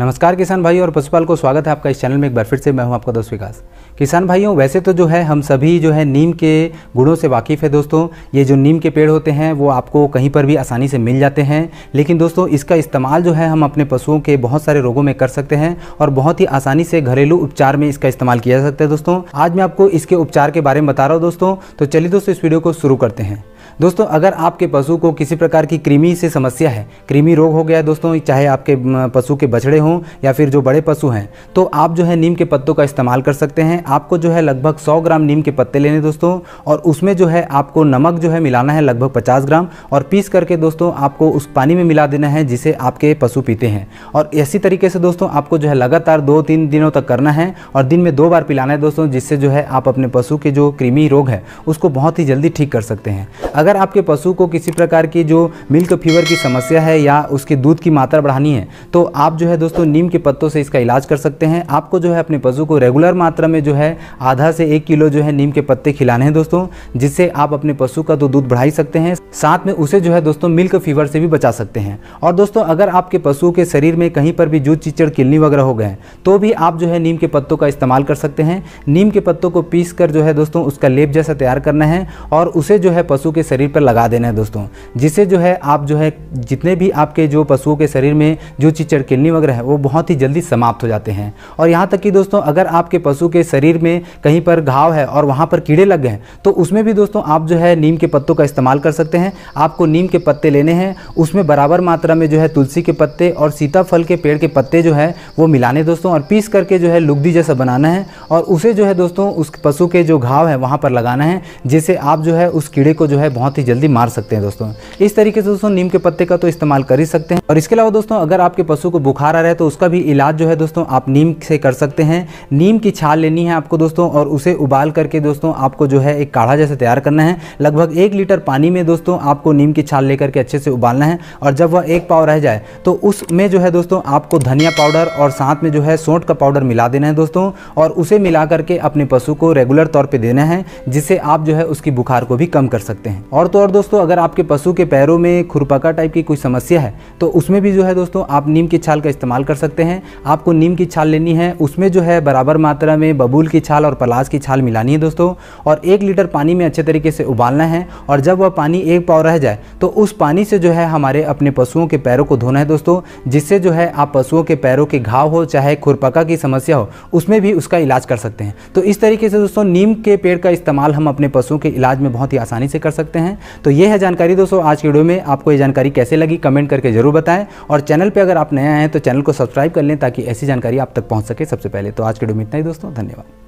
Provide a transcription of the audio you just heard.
नमस्कार किसान भाइयों और पशुपाल को स्वागत है आपका इस चैनल में। एक बार फिर से मैं हूँ आपका दोस्त विकास। किसान भाइयों, वैसे तो जो है, हम सभी जो है, नीम के गुणों से वाकिफ़ है दोस्तों। ये जो नीम के पेड़ होते हैं, वो आपको कहीं पर भी आसानी से मिल जाते हैं। लेकिन दोस्तों, इसका इस्तेमाल जो है, हम अपने पशुओं के बहुत सारे रोगों में कर सकते हैं और बहुत ही आसानी से घरेलू उपचार में इसका इस्तेमाल किया जा सकता है दोस्तों। आज मैं आपको इसके उपचार के बारे में बता रहा हूँ दोस्तों तो चलिए दोस्तों, इस वीडियो को शुरू करते हैं। दोस्तों, अगर आपके पशु को किसी प्रकार की कृमि से समस्या है, कृमि रोग हो गया दोस्तों, चाहे आपके पशु के बछड़े हों या फिर जो बड़े पशु हैं तो आप जो है नीम के पत्तों का इस्तेमाल कर सकते हैं। आपको जो है लगभग 100 ग्राम नीम के पत्ते लेने दोस्तों, और उसमें जो है आपको नमक जो है मिलाना है लगभग 50 ग्राम, और पीस करके दोस्तों आपको उस पानी में मिला देना है जिसे आपके पशु पीते हैं। और इसी तरीके से दोस्तों आपको जो है लगातार दो तीन दिनों तक करना है, और दिन में दो बार पिलाना है दोस्तों, जिससे जो है आप अपने पशु के जो कृमि रोग है, उसको बहुत ही जल्दी ठीक कर सकते हैं। अगर आपके पशु को किसी प्रकार की जो मिल्क फीवर की समस्या है या उसके दूध की मात्रा बढ़ानी है तो आप जो है दोस्तों नीम के पत्तों से इसका इलाज कर सकते हैं। आपको जो है अपने पशु को रेगुलर मात्रा में जो है आधा से एक किलो जो है नीम के पत्ते खिलाने हैं दोस्तों, जिससे आप अपने पशु का तो दूध बढ़ा ही सकते हैं, साथ में उसे जो है दोस्तों मिल्क फीवर से भी बचा सकते हैं। और दोस्तों, अगर आपके पशु के शरीर में कहीं पर भी जूझ चिचड़, किलनी वगैरह हो गए तो भी आप जो है नीम के पत्तों का इस्तेमाल कर सकते हैं। नीम के पत्तों को पीस कर जो है दोस्तों उसका लेप जैसा तैयार करना है और उसे जो है पशु के शरीर पर लगा देना है दोस्तों, जिससे जो है आप जो है जितने भी आपके जो पशुओं के शरीर में जो चिचड़, किलनी वगैरह है वो बहुत ही जल्दी समाप्त हो जाते हैं। और यहाँ तक कि दोस्तों, अगर आपके पशु के शरीर में कहीं पर घाव है और वहाँ पर कीड़े लग गए हैं तो उसमें भी दोस्तों आप जो है नीम के पत्तों का इस्तेमाल कर सकते हैं। आपको नीम के पत्ते लेने हैं, उसमें बराबर मात्रा में जो है तुलसी के पत्ते और सीताफल के पेड़ के पत्ते जो है, वो मिलाने दोस्तों और पीस करके जो है लुगदी जैसा बनाना है और उसे जो है दोस्तों उस पशु के जो घाव है, वहाँ पर लगाना है जिससे आप जो है उस कीड़े को जो है बहुत ही जल्दी मार सकते हैं दोस्तों। इस तरीके से दोस्तों नीम के पत्ते का तो इस्तेमाल कर ही सकते हैं। और इसके अलावा दोस्तों, अगर आपके पशु को बुखार आ रहा है तो उसका भी इलाज जो है दोस्तों आप नीम से कर सकते हैं। नीम की छाल लेनी है आपको दोस्तों और उसे उबाल करके दोस्तों आपको जो है एक काढ़ा जैसे तैयार करना है। लगभग एक लीटर पानी में दोस्तों आपको नीम की छाल लेकर के अच्छे से उबालना है और जब वह एक पाव रह जाए तो उसमें जो है दोस्तों आपको धनिया पाउडर और साथ में जो है सोंठ का पाउडर मिला देना है दोस्तों और उसे मिला करके अपने पशु को रेगुलर तौर पर देना है, जिससे आप जो है उसकी बुखार को भी कम कर सकते हैं। और तो और दोस्तों, अगर आपके पशु के पैरों में खुरपका टाइप की कोई समस्या है तो उसमें भी जो है दोस्तों आप नीम की छाल का इस्तेमाल कर सकते हैं। आपको नीम की छाल लेनी है। उसमें जो है बराबर मात्रा में बबूल की छाल और पलाश की छाल मिलानी है दोस्तों। और एक लीटर पानी में अच्छे तरीके से उबालना है और जब वह पानी एक पाव रह जाए तो उस पानी से जो है हमारे अपने पशुओं के पैरों को धोना है दोस्तों, जिससे जो है आप पशुओं के पैरों के घाव हो, चाहे खुरपका की समस्या हो, उसमें भी उसका इलाज कर सकते हैं। तो इस तरीके से दोस्तों नीम के पेड़ का इस्तेमाल हम अपने पशुओं के इलाज में बहुत ही आसानी से कर सकते हैं। तो ये है जानकारी दोस्तों आज की वीडियो में। आपको ये जानकारी कैसे लगी, कमेंट करके ज़रूर बताएँ। और चैनल पर अगर आप नए आए हैं तो को सब्सक्राइब कर लें ताकि ऐसी जानकारी आप तक पहुँच सके सबसे पहले। तो आज के वीडियो में इतना ही दोस्तों, धन्यवाद।